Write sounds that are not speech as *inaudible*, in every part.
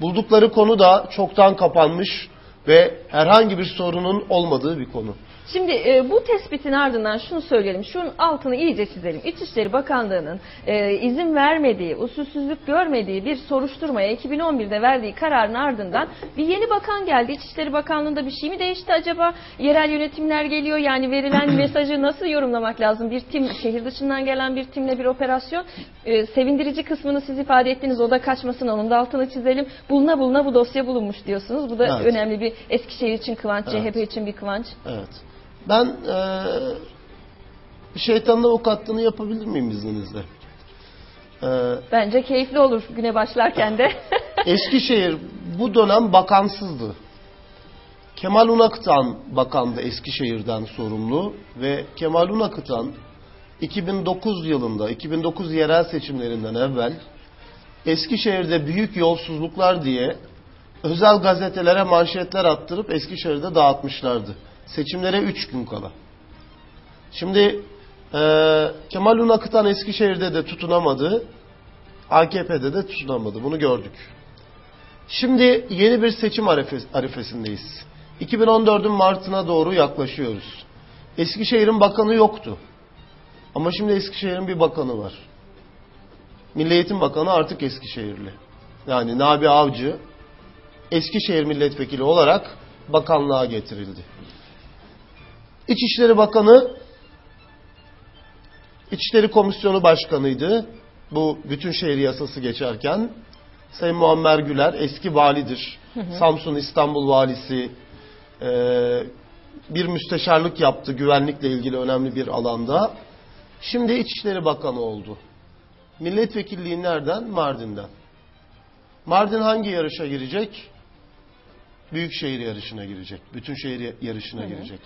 Buldukları konu da çoktan kapanmış ve herhangi bir sorunun olmadığı bir konu. Şimdi e, bu tespitin ardından şunu söyleyelim, şunun altını iyice çizelim. İçişleri Bakanlığı'nın e, izin vermediği, usulsüzlük görmediği bir soruşturmaya 2011'de verdiği kararın ardından bir yeni bakan geldi. İçişleri Bakanlığı'nda bir şey mi değişti acaba? Yerel yönetimler geliyor yani verilen *clears throat* mesajı nasıl yorumlamak lazım? Bir tim, şehir dışından gelen bir timle bir operasyon. E, sevindirici kısmını siz ifade ettiniz, o da kaçmasın onun da altını çizelim. Buluna buluna bu dosya bulunmuş diyorsunuz. Bu da Evet. önemli bir Eskişehir için kıvanç, Evet. CHP için bir kıvanç. Evet. Ben eee şeytanın avukatlığını yapabilir miyim izninizle? Eee Bence keyifli olur güne başlarken de. *laughs* Eskişehir bu dönem bakansızdı. Kemal Unakıtan bakandı Eskişehir'den sorumlu ve Kemal Unakıtan 2009 yılında, 2009 yerel seçimlerinden evvel Eskişehir'de büyük yolsuzluklar diye özel gazetelere manşetler attırıp Eskişehir'de dağıtmışlardı. Seçimlere 3 gün kala. Şimdi eee Kemal Unakıtan Eskişehir'de de tutunamadı, AKP'de de tutunamadı. Bunu gördük. Şimdi yeni bir seçim arifes- arifesindeyiz. 2014'ün Mart'ına doğru yaklaşıyoruz. Eskişehir'in bakanı yoktu. Ama şimdi Eskişehir'in bir bakanı var. Milli Eğitim Bakanı artık Eskişehirli. Yani Nabi Avcı Eskişehir milletvekili olarak bakanlığa getirildi. İçişleri Bakanı İçişleri Komisyonu Başkanıydı. Bu bütün şehir yasası geçerken Sayın Muammer Güler eski validir. Samsun İstanbul valisi e, bir müsteşarlık yaptı güvenlikle ilgili önemli bir alanda. Şimdi İçişleri Bakanı oldu. Milletvekilliği nereden? Mardin'den. Mardin hangi yarışa girecek? Büyükşehir yarışına girecek. Bütün şehir yarışına girecek.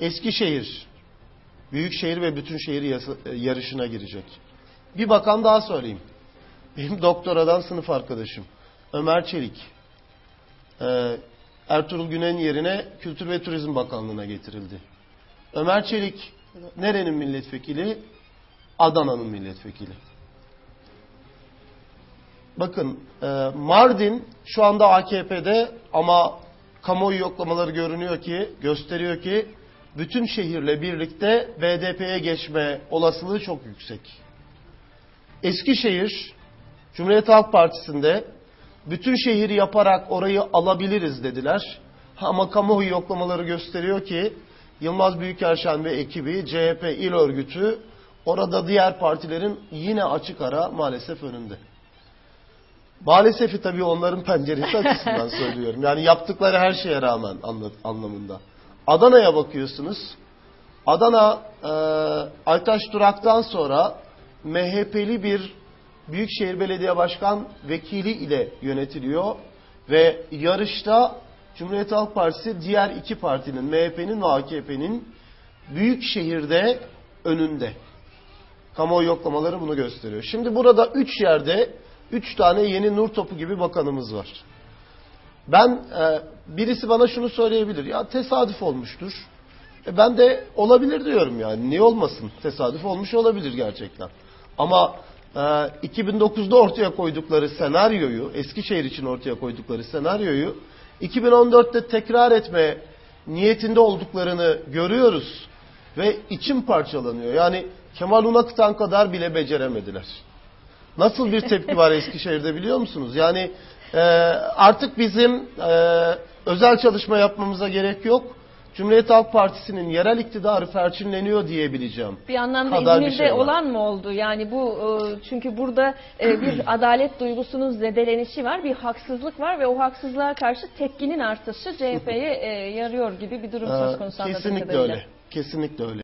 Eskişehir Büyükşehir ve bütün şehir yarışına girecek. Bir bakan daha söyleyeyim. Benim *laughs* doktoradan sınıf arkadaşım. Ömer Çelik. Ee, Ertuğrul Güney'in yerine Kültür ve Turizm Bakanlığı'na getirildi. Ömer Çelik nerenin milletvekili? Adana'nın milletvekili. Bakın e, Mardin şu anda AKP'de ama kamuoyu yoklamaları görünüyor ki gösteriyor ki bütün şehirle birlikte BDP'ye geçme olasılığı çok yüksek. Eskişehir Cumhuriyet Halk Partisi'nde bütün şehri yaparak orayı alabiliriz dediler. Ama kamuoyu yoklamaları gösteriyor ki Yılmaz Büyükerşen ve ekibi CHP il örgütü orada diğer partilerin yine açık ara maalesef önünde. Maalesef tabii onların penceresi açısından *laughs* söylüyorum. Yani yaptıkları her şeye rağmen anla- anlamında. Adana'ya bakıyorsunuz. Adana e, Aytaş Durak'tan sonra MHP'li bir Büyükşehir Belediye Başkan Vekili ile yönetiliyor ve yarışta Cumhuriyet Halk Partisi diğer iki partinin MHP'nin ve AKP'nin büyük şehirde önünde. Kamuoyu yoklamaları bunu gösteriyor. Şimdi burada üç yerde üç tane yeni nur topu gibi bakanımız var. Ben e, birisi bana şunu söyleyebilir. Ya tesadüf olmuştur. E, ben de olabilir diyorum yani. Niye olmasın? Tesadüf olmuş olabilir gerçekten. Ama e, 2009'da ortaya koydukları senaryoyu, Eskişehir için ortaya koydukları senaryoyu 2014'te tekrar etme niyetinde olduklarını görüyoruz ve içim parçalanıyor. Yani Kemal Unakıtan kadar bile beceremediler. Nasıl bir tepki var Eskişehir'de biliyor musunuz? Yani e, artık bizim e, özel çalışma yapmamıza gerek yok. Cumhuriyet Halk Partisi'nin yerel iktidarı perçinleniyor diyebileceğim. Bir anlamda kadar bir İzmir'de şey var. olan mı oldu? Yani bu e, çünkü burada e, bir *clears throat* adalet duygusunun zedelenişi var, bir haksızlık var ve o haksızlığa karşı tepkinin artışı CHP'ye e, yarıyor gibi bir durum söz konusu Ee, anladığım kesinlikle kadarıyla. öyle. Kesinlikle öyle.